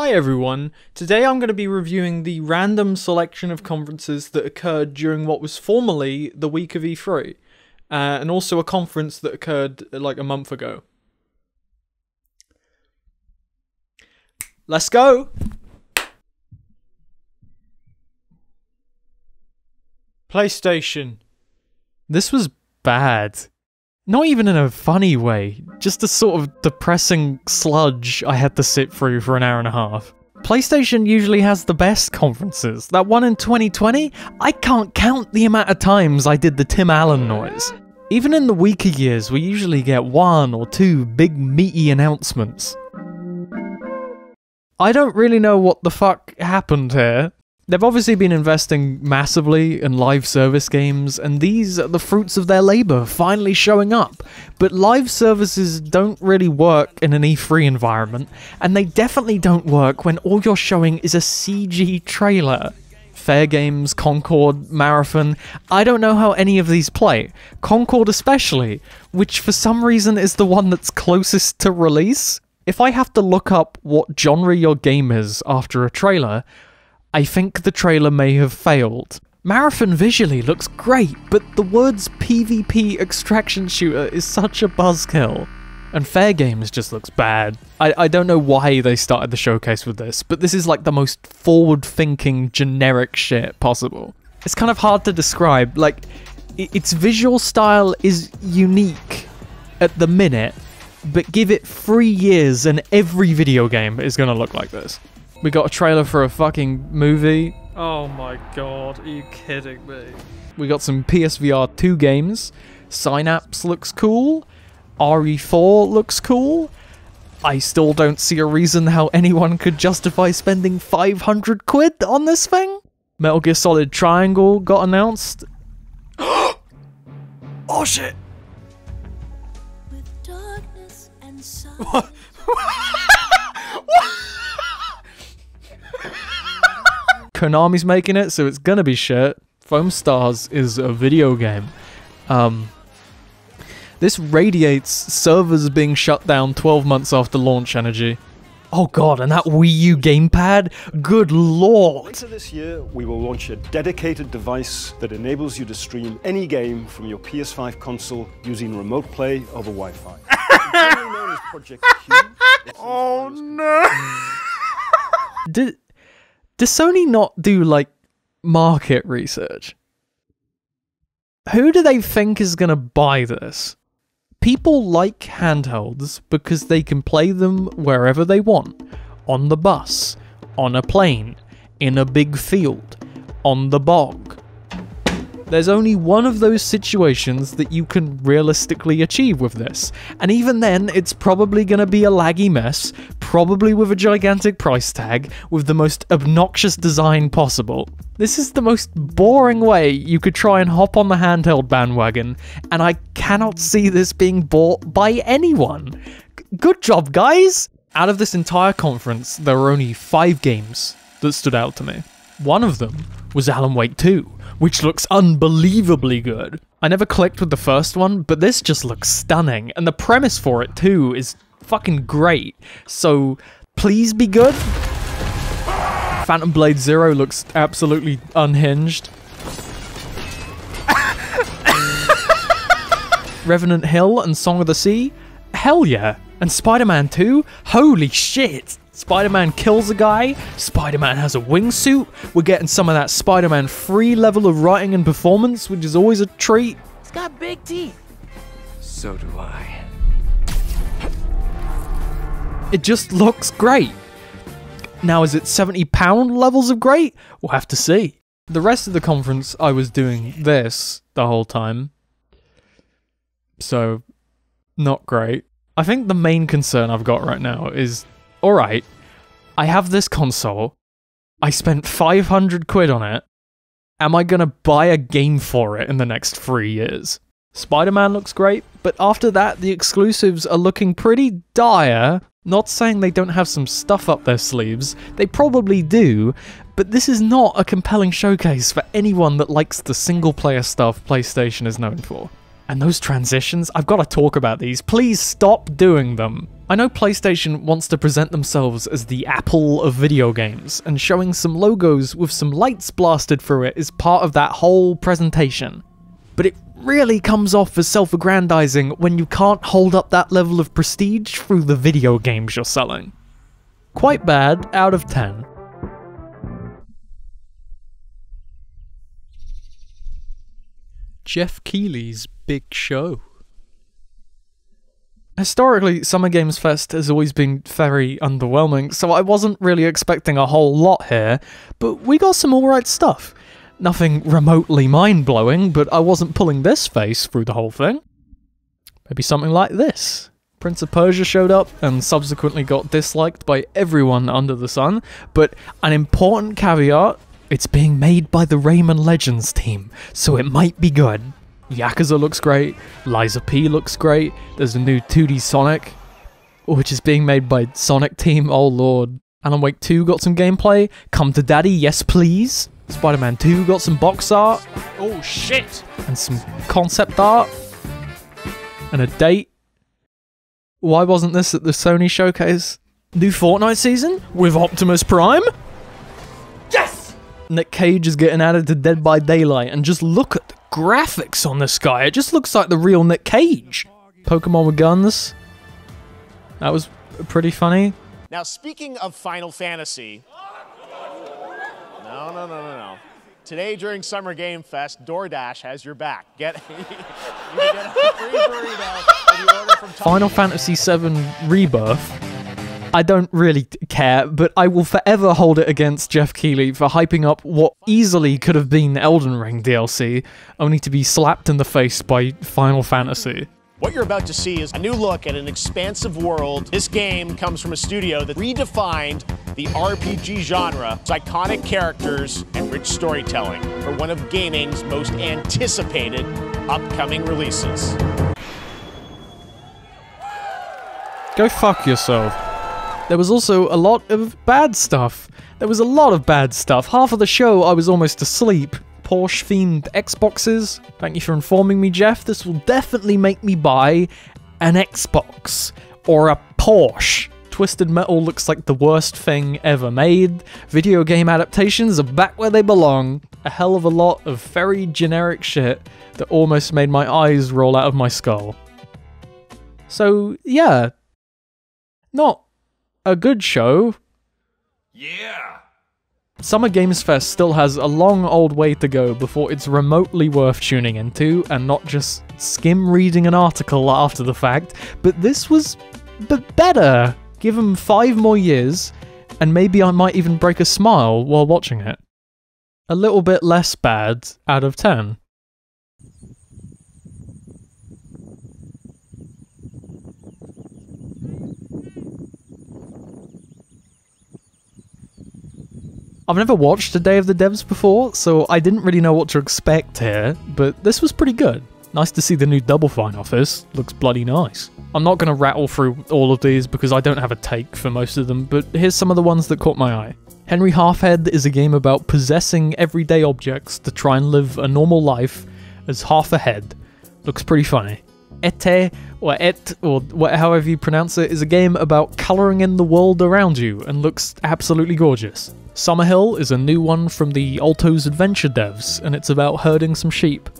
Hi everyone, today I'm going to be reviewing the random selection of conferences that occurred during what was formerly the week of E3, uh, and also a conference that occurred uh, like a month ago. Let's go! PlayStation. This was bad. Not even in a funny way, just a sort of depressing sludge I had to sit through for an hour and a half. PlayStation usually has the best conferences. That one in 2020, I can't count the amount of times I did the Tim Allen noise. Even in the weaker years, we usually get one or two big meaty announcements. I don't really know what the fuck happened here. They've obviously been investing massively in live service games, and these are the fruits of their labour finally showing up. But live services don't really work in an E3 environment, and they definitely don't work when all you're showing is a CG trailer. Fair Games, Concord, Marathon, I don't know how any of these play. Concord especially, which for some reason is the one that's closest to release. If I have to look up what genre your game is after a trailer, I think the trailer may have failed. Marathon visually looks great, but the words PvP extraction shooter is such a buzzkill. And Fair Games just looks bad. I, I don't know why they started the showcase with this, but this is like the most forward-thinking, generic shit possible. It's kind of hard to describe, like, its visual style is unique at the minute, but give it three years and every video game is gonna look like this. We got a trailer for a fucking movie. Oh my god, are you kidding me? We got some PSVR 2 games. Synapse looks cool. RE4 looks cool. I still don't see a reason how anyone could justify spending 500 quid on this thing. Metal Gear Solid Triangle got announced. oh shit! What? Konami's making it, so it's gonna be shit. Foamstars is a video game. Um, this radiates servers being shut down 12 months after launch energy. Oh god, and that Wii U gamepad? Good lord! Later this year, we will launch a dedicated device that enables you to stream any game from your PS5 console using remote play over Wi-Fi. oh no! Did does Sony not do like market research? Who do they think is going to buy this? People like handhelds because they can play them wherever they want on the bus, on a plane, in a big field, on the bog. There's only one of those situations that you can realistically achieve with this, and even then, it's probably going to be a laggy mess, probably with a gigantic price tag, with the most obnoxious design possible. This is the most boring way you could try and hop on the handheld bandwagon, and I cannot see this being bought by anyone. G good job, guys! Out of this entire conference, there were only five games that stood out to me. One of them was Alan Wake 2 which looks unbelievably good. I never clicked with the first one, but this just looks stunning, and the premise for it too is fucking great. So please be good. Phantom Blade Zero looks absolutely unhinged. Revenant Hill and Sword of the Sea? Hell yeah. And Spider-Man 2? Holy shit! Spider-Man kills a guy, Spider-Man has a wingsuit, we're getting some of that Spider-Man free level of writing and performance, which is always a treat. It's got big teeth. So do I. It just looks great. Now, is it 70 pound levels of great? We'll have to see. The rest of the conference, I was doing this the whole time. So, not great. I think the main concern I've got right now is alright, I have this console, I spent 500 quid on it, am I gonna buy a game for it in the next three years? Spider Man looks great, but after that, the exclusives are looking pretty dire. Not saying they don't have some stuff up their sleeves, they probably do, but this is not a compelling showcase for anyone that likes the single player stuff PlayStation is known for. And those transitions, I've got to talk about these. Please stop doing them. I know PlayStation wants to present themselves as the Apple of video games, and showing some logos with some lights blasted through it is part of that whole presentation. But it really comes off as self aggrandizing when you can't hold up that level of prestige through the video games you're selling. Quite bad, out of 10. Geoff Keighley's big show. Historically, Summer Games Fest has always been very underwhelming, so I wasn't really expecting a whole lot here, but we got some alright stuff. Nothing remotely mind blowing, but I wasn't pulling this face through the whole thing. Maybe something like this. Prince of Persia showed up and subsequently got disliked by everyone under the sun, but an important caveat it's being made by the Rayman Legends team, so it might be good. Yakuza looks great, Lies of P looks great, there's a new 2D Sonic, which is being made by Sonic Team, oh lord. Alan Wake 2 got some gameplay, Come to Daddy, yes please. Spider-Man 2 got some box art, oh shit, and some concept art, and a date. Why wasn't this at the Sony showcase? New Fortnite season with Optimus Prime? Yes! Nick Cage is getting added to Dead by Daylight, and just look at the graphics on this guy. It just looks like the real Nick Cage. Pokemon with guns. That was pretty funny. Now, speaking of Final Fantasy. No, no, no, no, no. Today during Summer Game Fest, DoorDash has your back. Get, you get a free burrito when you order from Final Fantasy VII Rebirth. I don't really care, but I will forever hold it against Geoff Keighley for hyping up what easily could have been Elden Ring DLC, only to be slapped in the face by Final Fantasy. What you're about to see is a new look at an expansive world. This game comes from a studio that redefined the RPG genre, its iconic characters, and rich storytelling for one of gaming's most anticipated upcoming releases. Go fuck yourself. There was also a lot of bad stuff. There was a lot of bad stuff. Half of the show I was almost asleep. Porsche themed Xboxes. Thank you for informing me, Geoff. This will definitely make me buy an Xbox or a Porsche. Twisted Metal looks like the worst thing ever made. Video game adaptations are back where they belong. A hell of a lot of very generic shit that almost made my eyes roll out of my skull. So, yeah. Not a good show. Yeah! Summer Games Fest still has a long old way to go before it's remotely worth tuning into and not just skim reading an article after the fact, but this was b- better. Give them five more years, and maybe I might even break a smile while watching it. A little bit less bad out of 10. I've never watched a Day of the Devs before, so I didn't really know what to expect here, but this was pretty good. Nice to see the new Double Fine office. Looks bloody nice. I'm not going to rattle through all of these because I don't have a take for most of them, but here's some of the ones that caught my eye. Henry Halfhead is a game about possessing everyday objects to try and live a normal life as half a head. Looks pretty funny. Ete, or Et, or however you pronounce it, is a game about colouring in the world around you and looks absolutely gorgeous. Summerhill is a new one from the Alto's Adventure devs, and it's about herding some sheep.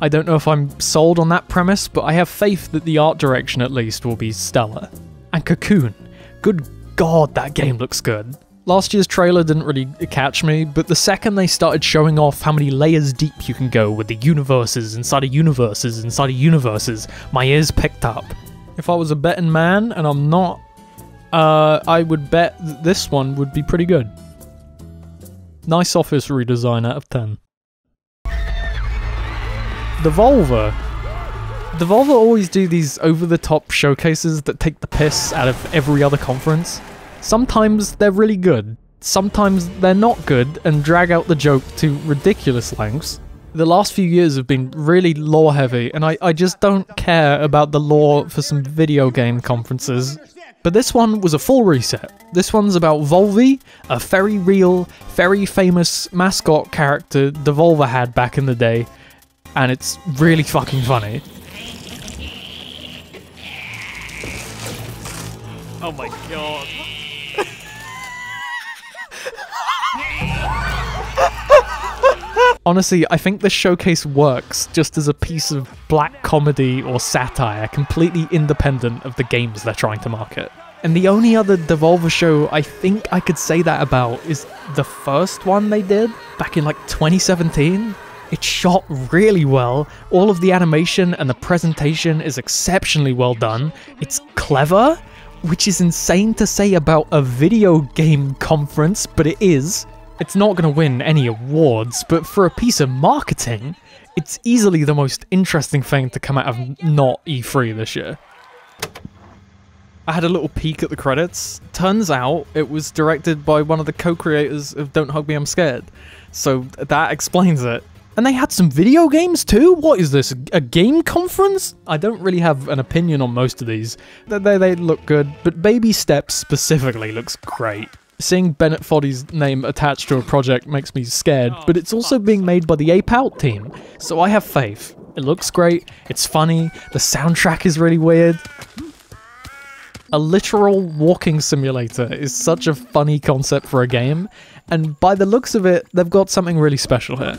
I don't know if I'm sold on that premise, but I have faith that the art direction at least will be stellar. And Cocoon. Good god, that game looks good. Last year's trailer didn't really catch me, but the second they started showing off how many layers deep you can go with the universes inside of universes inside of universes, my ears picked up. If I was a betting man, and I'm not, uh, I would bet this one would be pretty good. Nice office redesign out of 10. Devolver. Devolver always do these over the top showcases that take the piss out of every other conference. Sometimes they're really good, sometimes they're not good and drag out the joke to ridiculous lengths. The last few years have been really lore heavy, and I, I just don't care about the lore for some video game conferences. But this one was a full reset. This one's about Volvi, a very real, very famous mascot character Devolver had back in the day, and it's really fucking funny. Oh my god. Honestly, I think this showcase works just as a piece of black comedy or satire, completely independent of the games they're trying to market. And the only other Devolver show I think I could say that about is the first one they did back in like 2017. It's shot really well. All of the animation and the presentation is exceptionally well done. It's clever, which is insane to say about a video game conference, but it is. It's not going to win any awards, but for a piece of marketing, it's easily the most interesting thing to come out of not E3 this year. I had a little peek at the credits. Turns out it was directed by one of the co-creators of Don't Hug Me I'm Scared. So that explains it. And they had some video games too? What is this? A game conference? I don't really have an opinion on most of these. They, they, they look good, but Baby Steps specifically looks great. Seeing Bennett Foddy's name attached to a project makes me scared, oh, but it's also being made by the Ape Out team, so I have faith. It looks great, it's funny, the soundtrack is really weird. A literal walking simulator is such a funny concept for a game, and by the looks of it, they've got something really special here.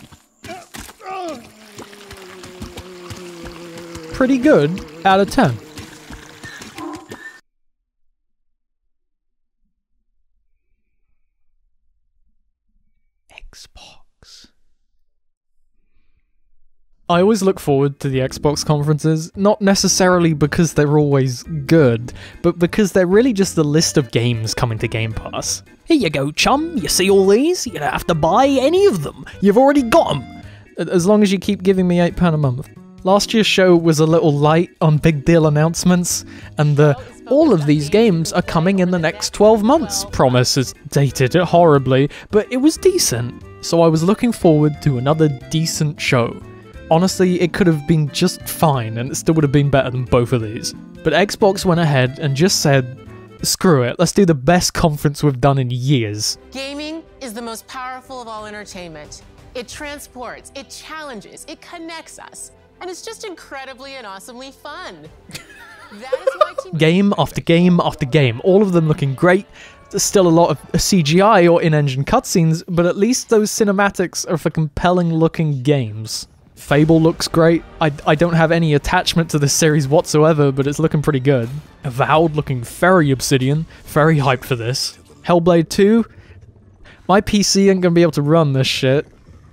Pretty good out of 10. Xbox. I always look forward to the Xbox conferences, not necessarily because they're always good, but because they're really just a list of games coming to Game Pass. Here you go, chum. You see all these? You don't have to buy any of them. You've already got them. As long as you keep giving me £8 a month. Last year's show was a little light on big deal announcements, and the all of these games are coming in the next 12 months promise is dated it horribly, but it was decent. So I was looking forward to another decent show. Honestly, it could have been just fine and it still would have been better than both of these. But Xbox went ahead and just said, screw it, let's do the best conference we've done in years. Gaming is the most powerful of all entertainment. It transports, it challenges, it connects us, and it's just incredibly and awesomely fun. that is why Team Game after game after game, all of them looking great. There's still a lot of CGI or in engine cutscenes, but at least those cinematics are for compelling looking games. Fable looks great. I, I don't have any attachment to this series whatsoever, but it's looking pretty good. Avowed looking very obsidian. Very hyped for this. Hellblade 2. My PC ain't gonna be able to run this shit.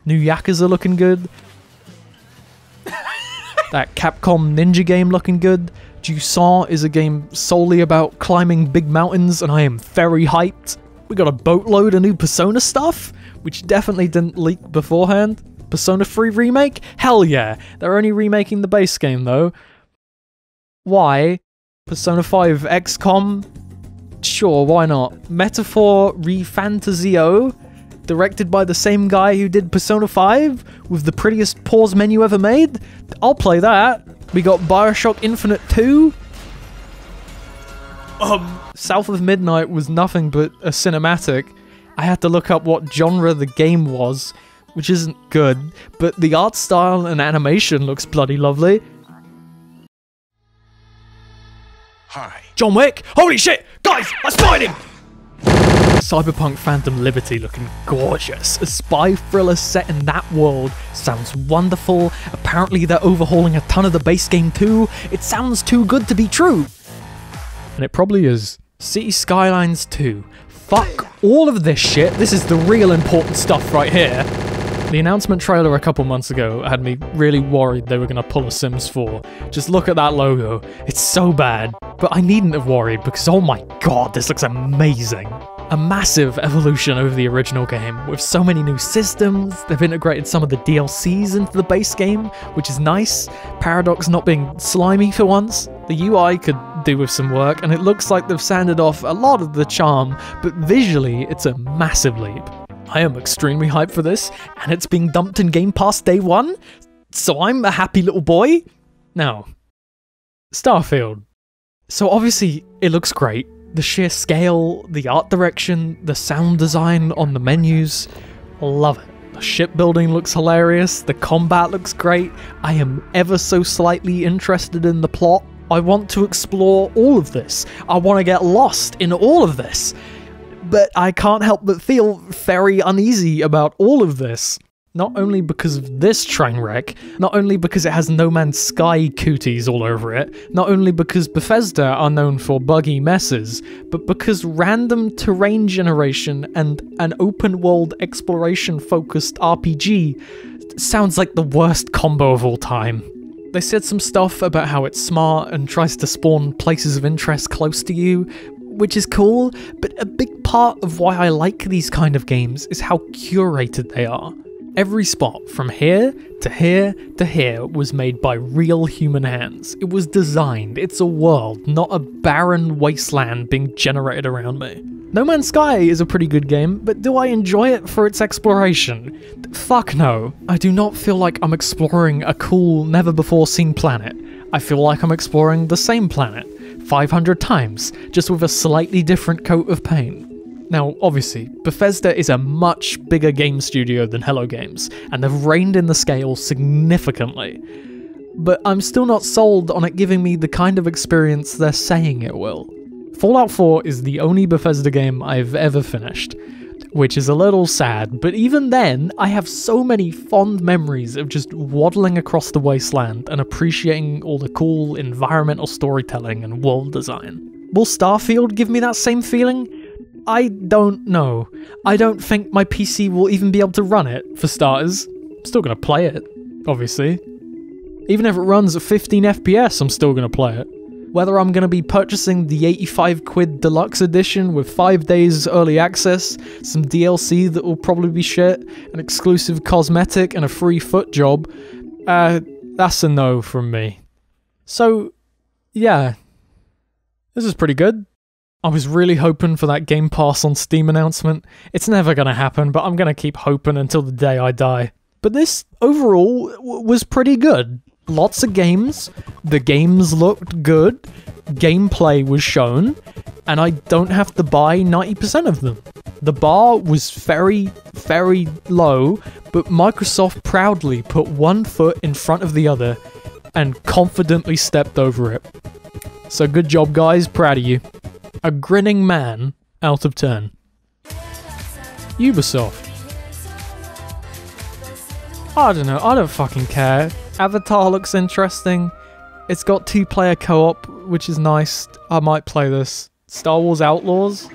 New Yakuza looking good. that Capcom Ninja game looking good. Jusant is a game solely about climbing big mountains, and I am very hyped. We got a boatload of new Persona stuff, which definitely didn't leak beforehand. Persona 3 remake? Hell yeah! They're only remaking the base game though. Why? Persona 5 XCOM? Sure, why not? Metaphor ReFantazio? Directed by the same guy who did Persona 5? With the prettiest pause menu ever made? I'll play that. We got Bioshock Infinite 2? Um, South of Midnight was nothing but a cinematic. I had to look up what genre the game was, which isn't good, but the art style and animation looks bloody lovely. Hi. John Wick! Holy shit! Guys, I spotted him! Cyberpunk Phantom Liberty looking gorgeous. A spy thriller set in that world sounds wonderful. Apparently, they're overhauling a ton of the base game too. It sounds too good to be true. And it probably is. City Skylines 2. Fuck all of this shit. This is the real important stuff right here. The announcement trailer a couple months ago had me really worried they were going to pull a Sims 4. Just look at that logo. It's so bad. But I needn't have worried because oh my god, this looks amazing. A massive evolution over the original game, with so many new systems, they've integrated some of the DLCs into the base game, which is nice. Paradox not being slimy for once. The UI could do with some work, and it looks like they've sanded off a lot of the charm, but visually, it's a massive leap. I am extremely hyped for this, and it's being dumped in Game Pass day one, so I'm a happy little boy. Now, Starfield. So obviously, it looks great. The sheer scale, the art direction, the sound design on the menus, love it. The shipbuilding looks hilarious, the combat looks great. I am ever so slightly interested in the plot. I want to explore all of this. I want to get lost in all of this. But I can't help but feel very uneasy about all of this. Not only because of this train wreck, not only because it has No Man's Sky cooties all over it, not only because Bethesda are known for buggy messes, but because random terrain generation and an open world exploration focused RPG sounds like the worst combo of all time. They said some stuff about how it's smart and tries to spawn places of interest close to you, which is cool, but a big part of why I like these kind of games is how curated they are. Every spot from here to here to here was made by real human hands. It was designed. It's a world, not a barren wasteland being generated around me. No Man's Sky is a pretty good game, but do I enjoy it for its exploration? Fuck no. I do not feel like I'm exploring a cool, never before seen planet. I feel like I'm exploring the same planet 500 times, just with a slightly different coat of paint. Now, obviously, Bethesda is a much bigger game studio than Hello Games, and they've reined in the scale significantly. But I'm still not sold on it giving me the kind of experience they're saying it will. Fallout 4 is the only Bethesda game I've ever finished, which is a little sad, but even then, I have so many fond memories of just waddling across the wasteland and appreciating all the cool environmental storytelling and world design. Will Starfield give me that same feeling? I don't know. I don't think my PC will even be able to run it, for starters. I'm still gonna play it, obviously. Even if it runs at 15 FPS, I'm still gonna play it. Whether I'm gonna be purchasing the 85 quid deluxe edition with 5 days early access, some DLC that will probably be shit, an exclusive cosmetic, and a free foot job, uh, that's a no from me. So, yeah. This is pretty good. I was really hoping for that Game Pass on Steam announcement. It's never going to happen, but I'm going to keep hoping until the day I die. But this overall was pretty good. Lots of games. The games looked good. Gameplay was shown. And I don't have to buy 90% of them. The bar was very, very low, but Microsoft proudly put one foot in front of the other and confidently stepped over it. So good job, guys. Proud of you. A grinning man out of 10. Ubisoft. I don't know, I don't fucking care. Avatar looks interesting. It's got two player co op, which is nice. I might play this. Star Wars Outlaws.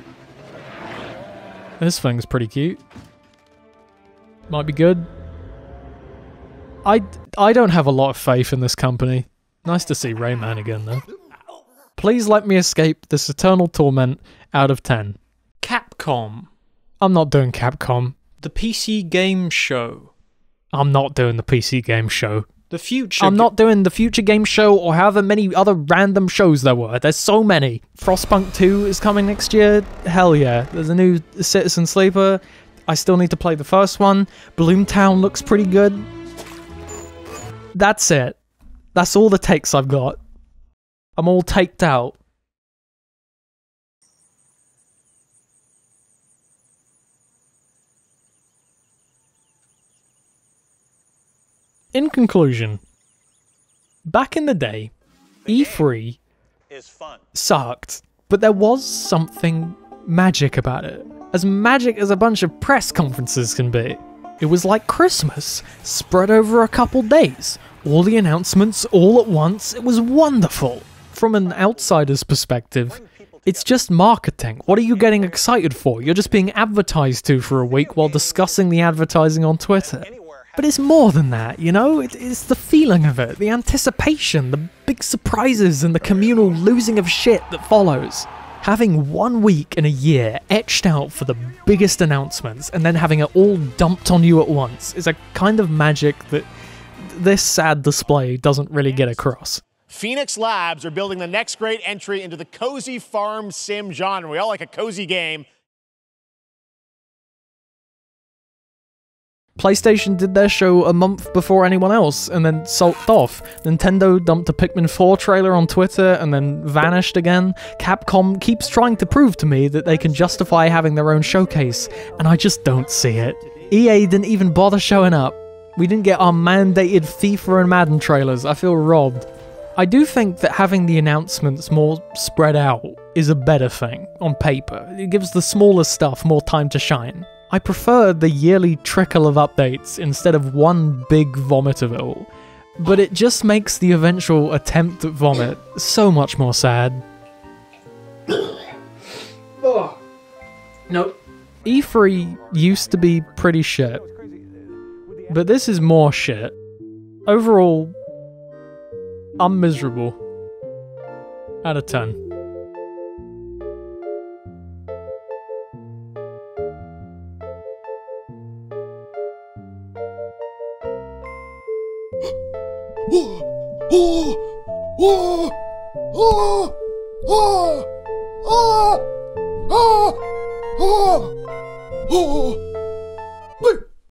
This thing's pretty cute. Might be good. I, I don't have a lot of faith in this company. Nice to see Rayman again, though. Please let me escape this eternal torment out of 10. Capcom. I'm not doing Capcom. The PC Game Show. I'm not doing the PC Game Show. The future. I'm not doing the future game show or however many other random shows there were. There's so many. Frostpunk 2 is coming next year. Hell yeah. There's a new Citizen Sleeper. I still need to play the first one. Bloomtown looks pretty good. That's it. That's all the takes I've got. I'm all taked out. In conclusion, back in the day, E3 is fun. sucked, but there was something magic about it. As magic as a bunch of press conferences can be. It was like Christmas, spread over a couple days. All the announcements all at once. It was wonderful. From an outsider's perspective, it's just marketing. What are you getting excited for? You're just being advertised to for a week while discussing the advertising on Twitter. But it's more than that, you know? It, it's the feeling of it, the anticipation, the big surprises, and the communal losing of shit that follows. Having one week in a year etched out for the biggest announcements and then having it all dumped on you at once is a kind of magic that this sad display doesn't really get across. Phoenix Labs are building the next great entry into the cozy farm sim genre. We all like a cozy game. PlayStation did their show a month before anyone else and then sulked off. Nintendo dumped a Pikmin 4 trailer on Twitter and then vanished again. Capcom keeps trying to prove to me that they can justify having their own showcase, and I just don't see it. EA didn't even bother showing up. We didn't get our mandated FIFA and Madden trailers. I feel robbed. I do think that having the announcements more spread out is a better thing on paper. It gives the smaller stuff more time to shine. I prefer the yearly trickle of updates instead of one big vomit of it all. But it just makes the eventual attempt at vomit so much more sad. oh. Nope. E3 used to be pretty shit. But this is more shit. Overall, I'm miserable. Out of 10.